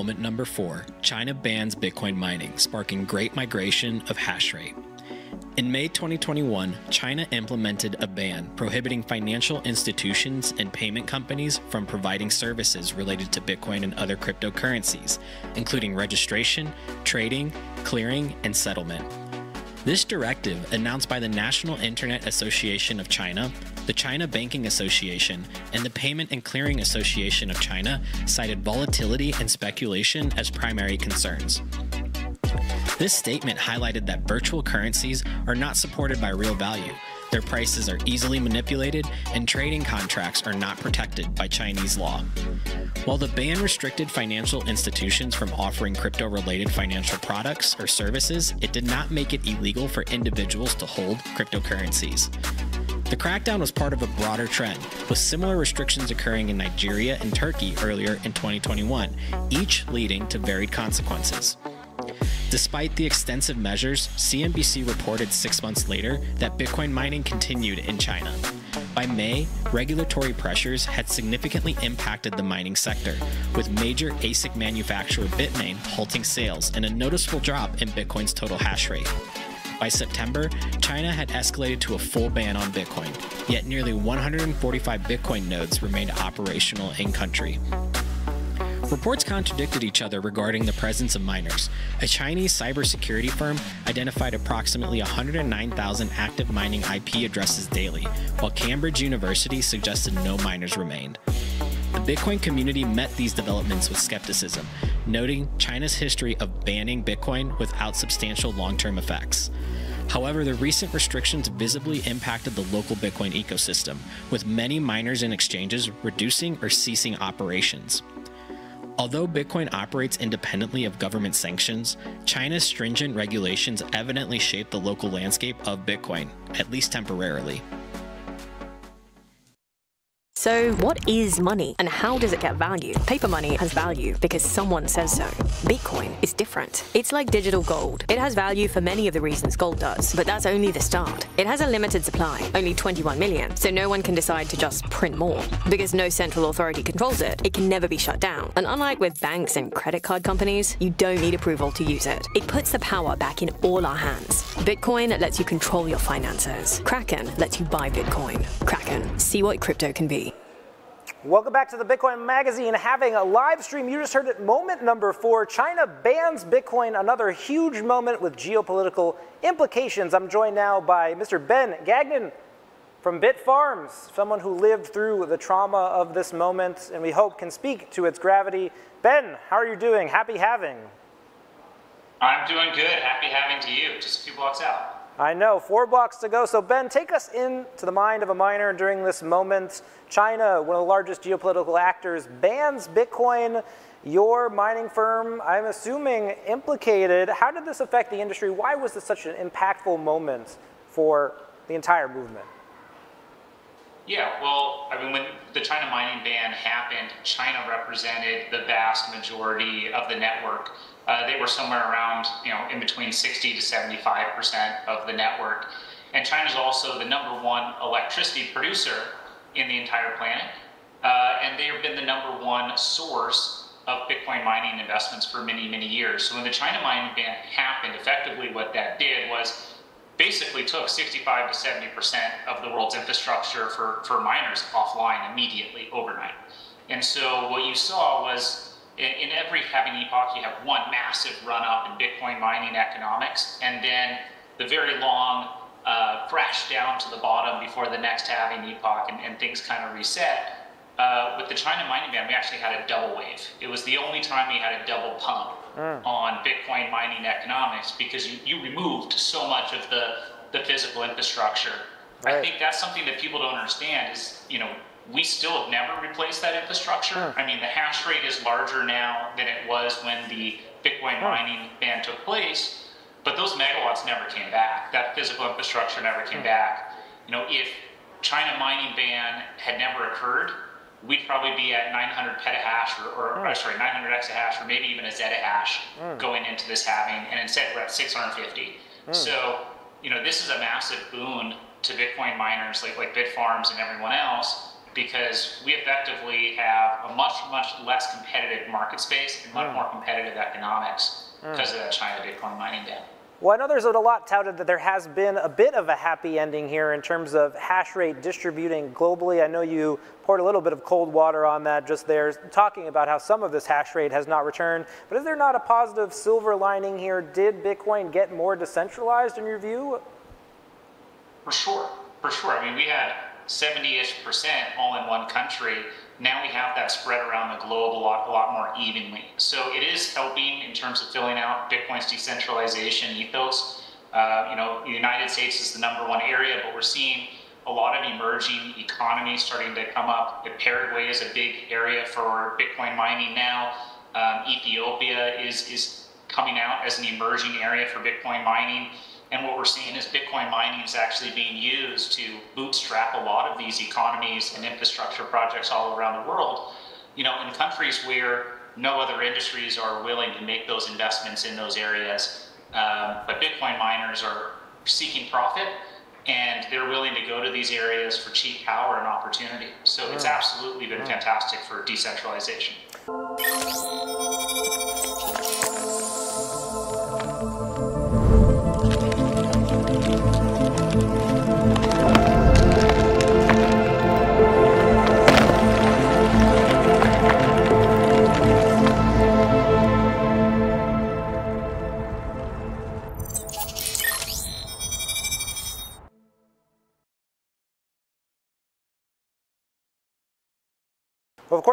Moment number four China bans Bitcoin mining, sparking great migration of hash rate. In May 2021, China implemented a ban prohibiting financial institutions and payment companies from providing services related to Bitcoin and other cryptocurrencies, including registration, trading, clearing, and settlement. This directive, announced by the National Internet Association of China, the China Banking Association, and the Payment and Clearing Association of China, cited volatility and speculation as primary concerns. This statement highlighted that virtual currencies are not supported by real value. Their prices are easily manipulated, and trading contracts are not protected by Chinese law. While the ban restricted financial institutions from offering crypto related financial products or services, it did not make it illegal for individuals to hold cryptocurrencies. The crackdown was part of a broader trend, with similar restrictions occurring in Nigeria and Turkey earlier in 2021, each leading to varied consequences. Despite the extensive measures, CNBC reported six months later that Bitcoin mining continued in China. By May, regulatory pressures had significantly impacted the mining sector, with major ASIC manufacturer Bitmain halting sales and a noticeable drop in Bitcoin's total hash rate. By September, China had escalated to a full ban on Bitcoin, yet nearly 145 Bitcoin nodes remained operational in country. Reports contradicted each other regarding the presence of miners. A Chinese cybersecurity firm identified approximately 109,000 active mining IP addresses daily, while Cambridge University suggested no miners remained. The Bitcoin community met these developments with skepticism, noting China's history of banning Bitcoin without substantial long term effects. However, the recent restrictions visibly impacted the local Bitcoin ecosystem, with many miners and exchanges reducing or ceasing operations. Although Bitcoin operates independently of government sanctions, China's stringent regulations evidently shape the local landscape of Bitcoin, at least temporarily. So, what is money and how does it get value? Paper money has value because someone says so. Bitcoin is different. It's like digital gold. It has value for many of the reasons gold does, but that's only the start. It has a limited supply, only 21 million, so no one can decide to just print more. Because no central authority controls it, it can never be shut down. And unlike with banks and credit card companies, you don't need approval to use it. It puts the power back in all our hands. Bitcoin lets you control your finances. Kraken lets you buy Bitcoin. Kraken, see what crypto can be. Welcome back to the Bitcoin Magazine. Halving a live stream, you just heard it, moment number four. China bans Bitcoin, another huge moment with geopolitical implications. I'm joined now by Mr. Ben Gagnon from Bitfarms, someone who lived through the trauma of this moment and we hope can speak to its gravity. Ben, how are you doing? Happy halving. I'm doing good. Happy halving to you. Just a few blocks out. I know, four blocks to go. So Ben, take us into the mind of a miner during this moment. China, one of the largest geopolitical actors, bans Bitcoin. Your mining firm, I'm assuming, implicated. How did this affect the industry? Why was this such an impactful moment for the entire movement? Yeah, well, I mean, when the China mining ban happened, China represented the vast majority of the network. Uh, they were somewhere around, you know, in between 60 to 75 percent of the network. And China is also the number one electricity producer in the entire planet. Uh, and they have been the number one source of Bitcoin mining investments for many, many years. So when the China mining ban happened, effectively what that did was basically took 65 to 70 percent of the world's infrastructure for, for miners offline immediately overnight. And so what you saw was in, in every halving epoch, you have one massive run up in Bitcoin mining economics, and then the very long uh, crash down to the bottom before the next halving epoch, and, and things kind of reset. Uh, with the China mining ban, we actually had a double wave. It was the only time we had a double pump mm. on Bitcoin mining economics because you, you removed so much of the, the physical infrastructure. Right. I think that's something that people don't understand is, you know, we still have never replaced that infrastructure. I mean, the hash rate is larger now than it was when the Bitcoin mining ban took place, but those megawatts never came back. That physical infrastructure never came back. You know, if China mining ban had never occurred, we'd probably be at 900 petahash or, or, sorry, 900 exahash or maybe even a zettahash mm. going into this halving, and instead we're at 650. Mm. So, you know, this is a massive boon to Bitcoin miners like, like Bitfarms and everyone else because we effectively have a much, much less competitive market space and much mm. more competitive economics mm. because of that China Bitcoin mining ban. Well, I know there's a lot touted that there has been a bit of a happy ending here in terms of hash rate distributing globally. I know you poured a little bit of cold water on that just there, talking about how some of this hash rate has not returned. But is there not a positive silver lining here? Did Bitcoin get more decentralized in your view? For sure, for sure. I mean, we had 70-ish percent all in one country. Now we have that spread around the globe a lot, a lot more evenly. So it is helping in terms of filling out Bitcoin's decentralization ethos. Uh, you know, the United States is the number one area, but we're seeing a lot of emerging economies starting to come up. Paraguay is a big area for Bitcoin mining now. Um, Ethiopia is is coming out as an emerging area for Bitcoin mining. And what we're seeing is Bitcoin mining is actually being used to bootstrap a lot of these economies and infrastructure projects all around the world. You know, in countries where no other industries are willing to make those investments in those areas, um, but Bitcoin miners are seeking profit and they're willing to go to these areas for cheap power and opportunity. So it's absolutely been fantastic for decentralization.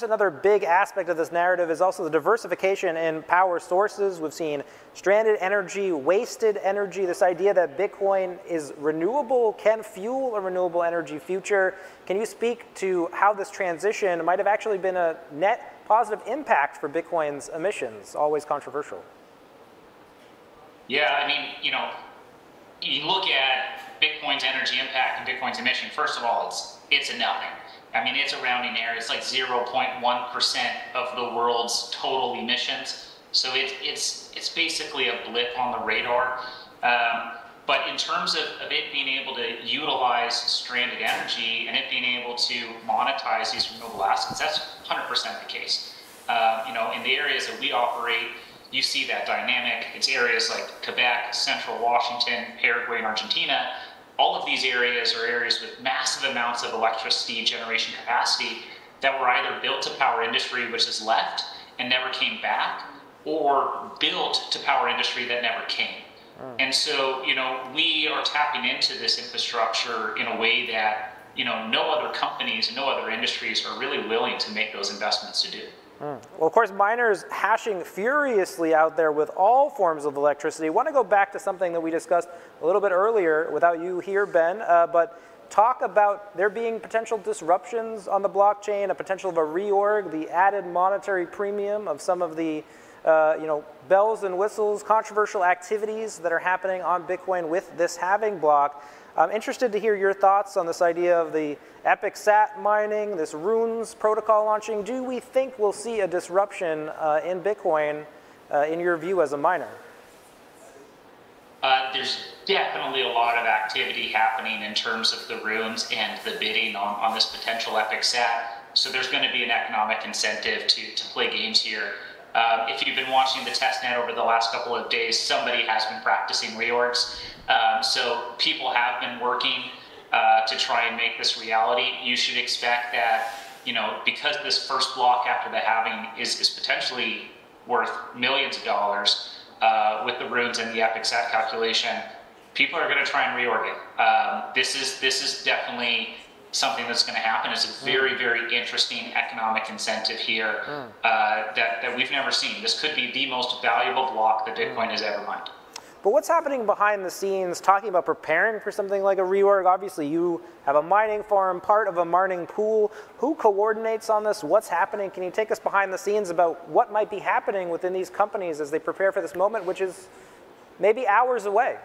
Course, another big aspect of this narrative is also the diversification in power sources. We've seen stranded energy, wasted energy, this idea that Bitcoin is renewable, can fuel a renewable energy future. Can you speak to how this transition might have actually been a net positive impact for Bitcoin's emissions? Always controversial. Yeah, I mean, you know, you look at Bitcoin's energy impact and Bitcoin's emission, first of all, it's, it's a nothing I mean, it's a rounding error. It's like 0.1% of the world's total emissions. So it, it's, it's basically a blip on the radar. Um, but in terms of, of, it being able to utilize stranded energy and it being able to monetize these renewable assets, that's 100% the case. Uh, you know, in the areas that we operate, you see that dynamic. It's areas like Quebec, Central Washington, Paraguay, and Argentina all of these areas are areas with massive amounts of electricity generation capacity that were either built to power industry, which has left and never came back, or built to power industry that never came. Mm. And so, you know, we are tapping into this infrastructure in a way that, you know, no other companies and no other industries are really willing to make those investments to do. Well, of course, miners hashing furiously out there with all forms of electricity. I want to go back to something that we discussed a little bit earlier without you here, Ben, uh, but talk about there being potential disruptions on the blockchain, a potential of a reorg, the added monetary premium of some of the uh, you know, bells and whistles, controversial activities that are happening on Bitcoin with this halving block. I'm interested to hear your thoughts on this idea of the Epic Sat mining, this Runes protocol launching. Do we think we'll see a disruption uh, in Bitcoin uh, in your view as a miner? Uh, there's definitely a lot of activity happening in terms of the runes and the bidding on, on this potential Epic Sat. So there's going to be an economic incentive to, to play games here. Uh, if you've been watching the testnet over the last couple of days, somebody has been practicing reorgs. Um, so people have been working uh, to try and make this reality. You should expect that, you know, because this first block after the halving is, is potentially worth millions of dollars uh, with the runes and the epic sat calculation, people are going to try and reorg it. Um, this is this is definitely something that's going to happen. It's a very, very interesting economic incentive here uh, that, that we've never seen. This could be the most valuable block that Bitcoin has ever mined. But what's happening behind the scenes, talking about preparing for something like a reorg? Obviously, you have a mining farm, part of a mining pool. Who coordinates on this? What's happening? Can you take us behind the scenes about what might be happening within these companies as they prepare for this moment, which is maybe hours away?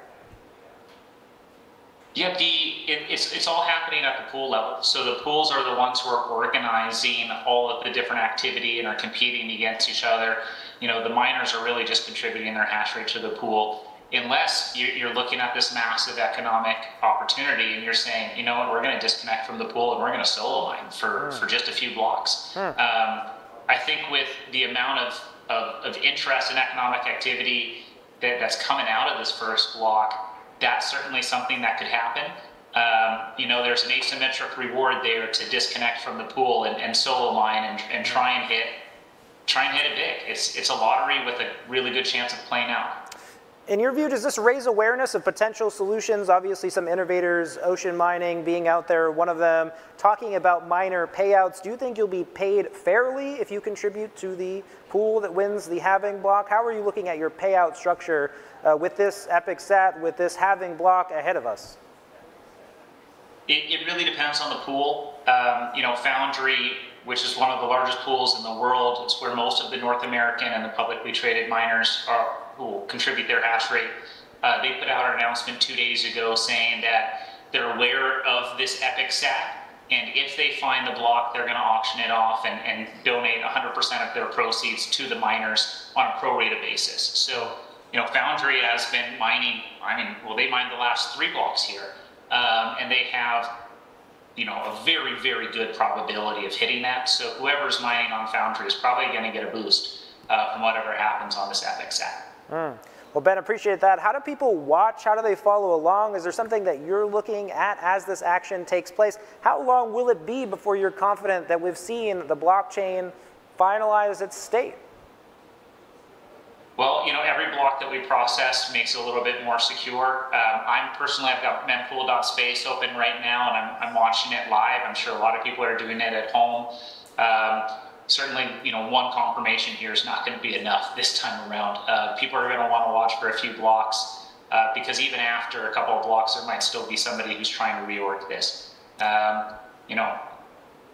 Yeah, the it, it's it's all happening at the pool level. So the pools are the ones who are organizing all of the different activity and are competing against each other. You know, the miners are really just contributing their hash rate to the pool unless you're looking at this massive economic opportunity and you're saying, you know what, we're going to disconnect from the pool and we're going to solo mine for, for just a few blocks. Um, I think with the amount of, of, of interest in economic activity that, that's coming out of this first block, that's certainly something that could happen. Um, you know, there's an asymmetric reward there to disconnect from the pool and, and solo mine and, and try and hit try and hit it big. It's it's a lottery with a really good chance of playing out. In your view, does this raise awareness of potential solutions? Obviously, some innovators, ocean mining being out there, one of them, talking about miner payouts. Do you think you'll be paid fairly if you contribute to the pool that wins the halving block? How are you looking at your payout structure uh, with this epic sat, with this halving block ahead of us? It, it really depends on the pool. Um, you know, Foundry, which is one of the largest pools in the world, it's where most of the North American and the publicly traded miners are will contribute their hash rate. Uh, they put out an announcement two days ago saying that they're aware of this Epic sat, and if they find the block, they're going to auction it off and, and donate 100% of their proceeds to the miners on a pro rata basis. So, you know, Foundry has been mining, I mean, well, they mined the last three blocks here, um, and they have you know, a very, very good probability of hitting that. So whoever's mining on Foundry is probably going to get a boost uh, from whatever happens on this Epic sat. Mm. Well, Ben, appreciate that. How do people watch? How do they follow along? Is there something that you're looking at as this action takes place? How long will it be before you're confident that we've seen the blockchain finalize its state? Well, you know, every block that we process makes it a little bit more secure. Um, I'm personally, I've got mempool.space open right now, and I'm, I'm watching it live. I'm sure a lot of people are doing it at home. Um, certainly, you know, one confirmation here is not going to be enough this time around. Uh, people are going to want to watch for a few blocks uh, because even after a couple of blocks, there might still be somebody who's trying to reorg this. Um, you know,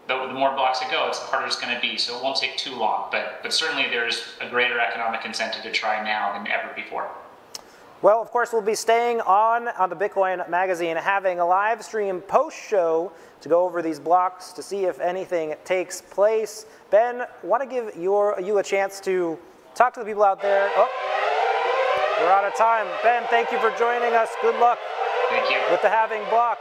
the, the more blocks it goes, the harder it's going to be. So it won't take too long. But but certainly there's a greater economic incentive to try now than ever before. Well, of course, we'll be staying on on the Bitcoin Magazine, halving a live stream post show to go over these blocks to see if anything takes place. Ben, want to give your, you a chance to talk to the people out there. Oh, we're out of time. Ben, thank you for joining us. Good luck Thank you. with the halving block.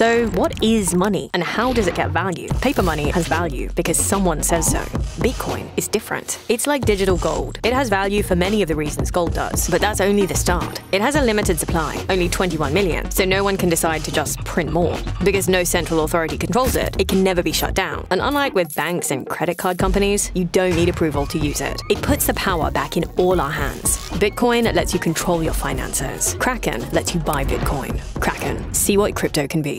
So, what is money and how does it get value? Paper money has value because someone says so. Bitcoin is different. It's like digital gold. It has value for many of the reasons gold does, but that's only the start. It has a limited supply, only 21 million, so no one can decide to just print more. Because no central authority controls it, it can never be shut down. And unlike with banks and credit card companies, you don't need approval to use it. It puts the power back in all our hands. Bitcoin lets you control your finances. Kraken lets you buy Bitcoin. Kraken, see what crypto can be.